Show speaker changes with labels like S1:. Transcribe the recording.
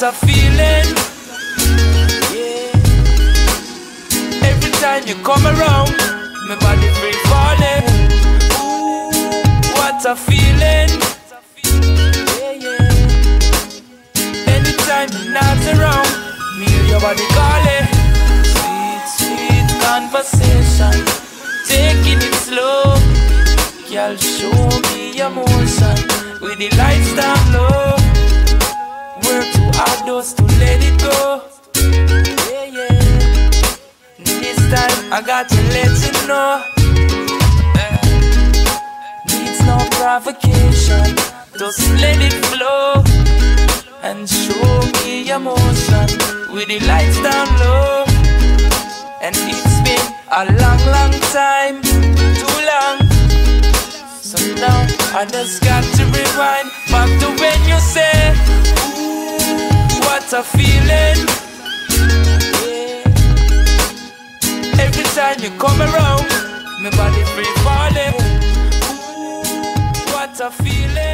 S1: what a feeling. Yeah. Every time you come around, my body free falling. Ooh, what a feeling. Yeah, yeah. Anytime you're not around, me hear your body calling. Sweet, sweet conversation, taking it slow. Girl, show me emotion with the lights down low. Hard, those to let it go. Yeah, yeah. This time I got to let you know. Eh. Needs no provocation, just let it flow and show me emotion with the lights down low. And it's been a long, long time, too long. So now I just got to rewind back to when you Ooh, what a feeling. Yeah. Every time you come around, my body free falling. Ooh, what a feeling.